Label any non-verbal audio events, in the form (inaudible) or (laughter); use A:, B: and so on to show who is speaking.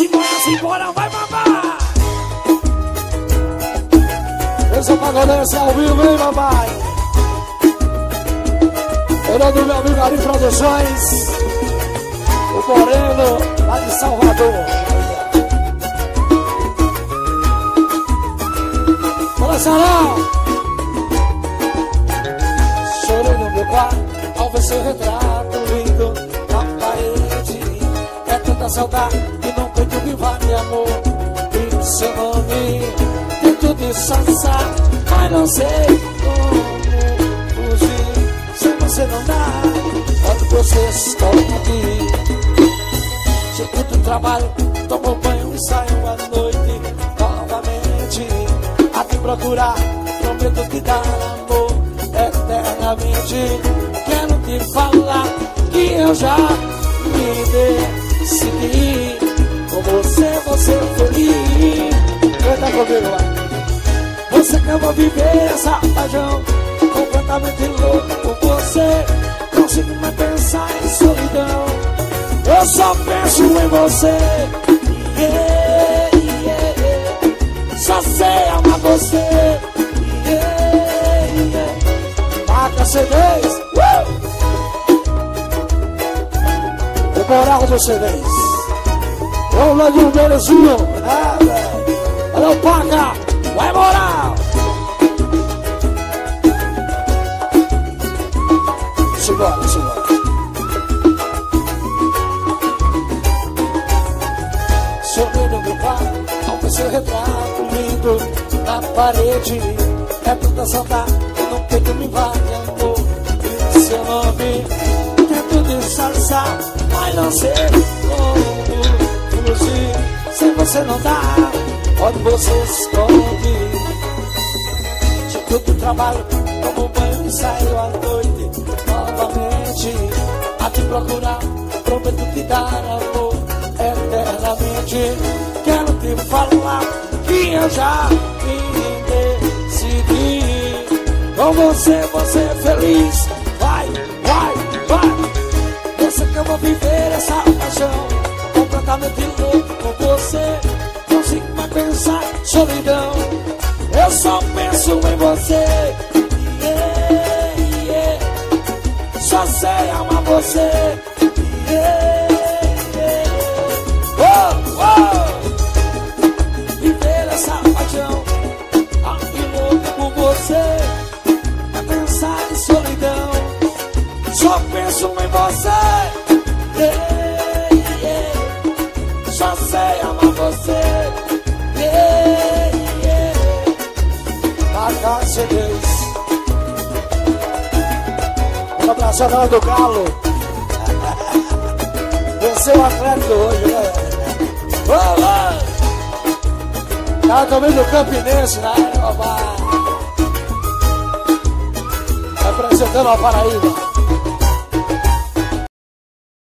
A: Simbora, simbora, vai papai! Esse é o pagodesse ao vivo, hein, papai? Eu do meu amigo Ari Produções, o Moreno, lá de Salvador. Bora, Sarão! Chorei no meu quarto ao ver seu retrato Saudade que não peito que vale amor. E seu nome, tento disfarçar, mas não sei como fugir. Se você não dá, pode você esconde. Chego do trabalho, tomo banho e saio à noite novamente. A te procurar, prometo te dar amor eternamente. Quero te falar que eu já decidi. Com você, você é feliz. Canta comigo lá. Você acabou viver essa paixão Completamente louco por você Consigo mais pensar em solidão Eu só penso em você yeah, yeah, yeah. Só sei amar você moral CDs Vamos lá de um belezinho ah, Valeu, paga Vai moral. Simbora, simbora. Sorri no meu quarto Ao ver seu retrato lindo Na parede. É tanta saudade Que não peito me invade amor. Seu nome Tento disfarçar Mas não sei como fugir Se você não dá Onde você esconde. Chego do trabalho Tomo banho e saio à noite Novamente A te procurar Prometo te dar amor Eternamente. Quero te falar Que eu já me decidi Com você, você é feliz. Vai, vai, vai que eu vou viver essa paixão Completamente louco com você consigo mais pensar solidão. Eu só penso em você. Yeah, yeah. Só sei amar você. Yeah. Oh, oh. Viver essa paixão. Aqui louco por você. Vai pensar em solidão. Só penso em você. Só sei amar você. Yeah. Marca CDs. Um abraço do Galo. (laughs) Venceu o Atlético hoje, né? Vamos! Tava também do Campinense, né? Papai? Representando a Paraíba.